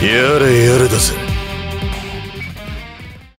やれやれだぜ。